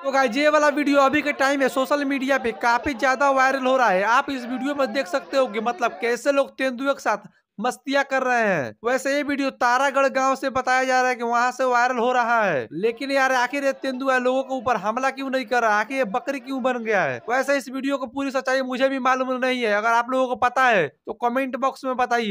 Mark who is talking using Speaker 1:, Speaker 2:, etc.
Speaker 1: तो गाइज़ ये वाला वीडियो अभी के टाइम है सोशल मीडिया पे काफ़ी ज़्यादा वायरल हो रहा है। आप इस वीडियो में देख सकते हो कि मतलब कैसे लोग तेंदुए के साथ मस्तियाँ कर रहे हैं। वैसे ये वीडियो तारागढ़ गाँव से बताया जा रहा है कि वहाँ से वायरल हो रहा है। लेकिन यार, आखिर ये तेंदुआ लोगों के ऊपर हमला क्यों नहीं कर रहा? आखिर ये बकरी क्यों बन गया है? वैसे इस वीडियो को पूरी सच्चाई मुझे भी मालूम नहीं है। अगर आप लोगों को पता है तो कमेंट बॉक्स में बताइए।